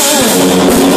Yes.